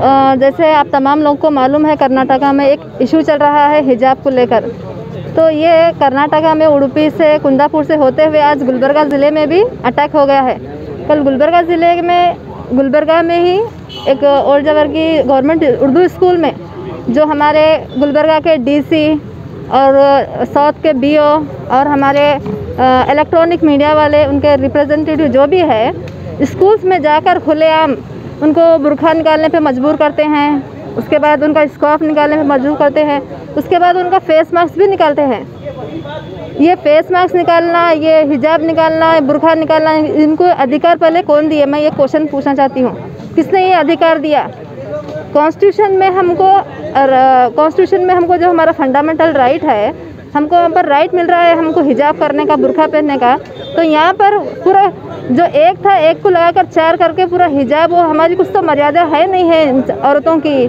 जैसे आप तमाम लोगों को मालूम है, कर्नाटका में एक इशू चल रहा है हिजाब को लेकर। तो ये कर्नाटका में उड़पी से कुंदापुर से होते हुए आज गुलबर्गा ज़िले में भी अटैक हो गया है। कल गुलबर्गा ज़िले में, गुलबर्गा में ही एक ओल्ड जवर की गवर्नमेंट उर्दू स्कूल में, जो हमारे गुलबर्गा के डीसी और साउथ के बीओ और हमारे इलेक्ट्रॉनिक मीडिया वाले, उनके रिप्रेजेंटेटिव जो भी है स्कूल्स में जाकर खुलेआम उनको बुरखा निकालने पे मजबूर करते हैं, उसके बाद उनका स्कॉफ निकालने पे मजबूर करते हैं, उसके बाद उनका फेस मास्क भी निकालते हैं। ये फेस मास्क निकालना, ये हिजाब निकालना बुरखा निकालना, इनको अधिकार पहले कौन दिए? मैं ये क्वेश्चन पूछना चाहती हूँ। किसने ये अधिकार दिया? कॉन्स्टिट्यूशन में हमको कॉन्स्टिट्यूशन में हमको जो हमारा फंडामेंटल राइट है हमको वहाँ पर राइट मिल रहा है, हमको हिजाब करने का, बुरखा पहनने का। तो यहाँ पर पूरा जो एक था, एक को लगाकर चार करके पूरा हिजाब वो हमारी कुछ तो मर्यादा है नहीं है औरतों की।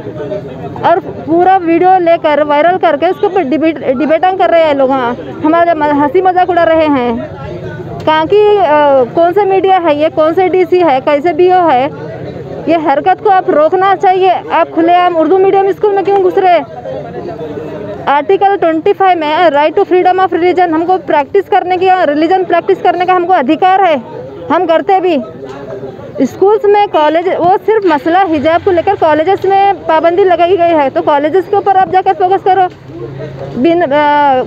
और पूरा वीडियो लेकर वायरल करके उसके ऊपर डिबेट डिबेटिंग कर रहे हैं लोग हाँ। हमारे हँसी मज़ाक उड़ा रहे हैं। कहाँ की कौन से मीडिया है ये, कौन से डीसी है, कैसे बीओ है? ये हरकत को आप रोकना चाहिए। आप खुलेआम उर्दू मीडियम स्कूल में क्यों घुस रहे? आर्टिकल 25 में right to freedom of religion हमको प्रैक्टिस करने की रिलीजन प्रैक्टिस करने का हमको अधिकार है। हम करते भी। स्कूल्स में कॉलेज वो सिर्फ़ मसला हिजाब को लेकर कॉलेजेस में पाबंदी लगाई गई है। तो कॉलेजेस के ऊपर आप जाकर फोकस करो। बिन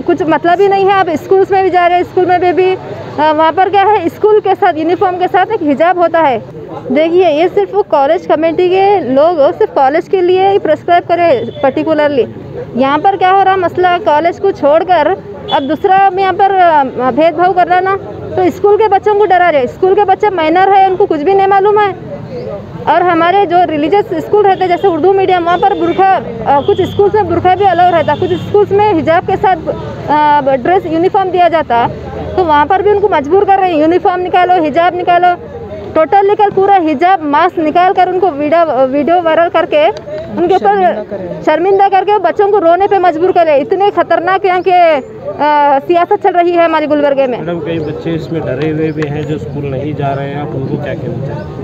कुछ मतलब ही नहीं है। आप स्कूल्स में भी जा रहे हैं स्कूल में भी, भी वहाँ पर क्या है? स्कूल के साथ यूनिफॉर्म के साथ एक हिजाब होता है। देखिए ये सिर्फ़ कॉलेज कमेटी के लोग सिर्फ़ कॉलेज के लिए ही प्रेस्क्राइब करें पर्टिकुलरली यहाँ पर क्या हो रहा मसला? कॉलेज को छोड़कर अब दूसरा यहाँ पर भेदभाव कर रहा ना? तो स्कूल के बच्चों को डरा रहे स्कूल के बच्चे माइनर है, उनको कुछ भी नहीं मालूम है। और हमारे जो रिलीजियस स्कूल रहते हैं, जैसे उर्दू मीडियम वहाँ पर बुरखा कुछ स्कूल्स में बुरखा भी अलाउ रहता कुछ स्कूल्स में हिजाब के साथ ड्रेस यूनिफॉर्म दिया जाता। तो वहाँ पर भी उनको मजबूर कर रहे हैं। यूनिफॉर्म निकालो, हिजाब निकालो। टोटल निकल पूरा हिजाब मास्क निकाल कर उनको वीडियो वीडियो वायरल करके उनके ऊपर शर्मिंदा करके बच्चों को रोने पे मजबूर करे इतने खतरनाक यहाँ के सियासत चल रही है हमारी गुलबर्गे में। कई बच्चे इसमें डरे हुए भी हैं जो स्कूल नहीं जा रहे हैं। आप उनको क्या कहना चाहेंगे?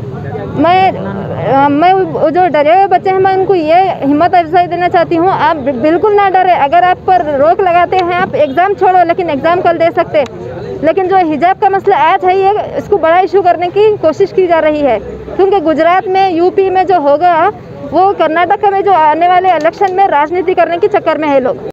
मैं मैं जो डरे हुए बच्चे हैं मैं उनको ये हिम्मत अफजाई देना चाहती हूँ। आप बिल्कुल ना डरे। अगर आप पर रोक लगाते हैं आप एग्ज़ाम छोड़ो लेकिन एग्ज़ाम कल दे सकते। लेकिन जो हिजाब का मसला आज है, ये इसको बड़ा इशू करने की कोशिश की जा रही है। क्योंकि गुजरात में यूपी में जो होगा, वो कर्नाटक में जो आने वाले इलेक्शन में राजनीति करने के चक्कर में है लोग।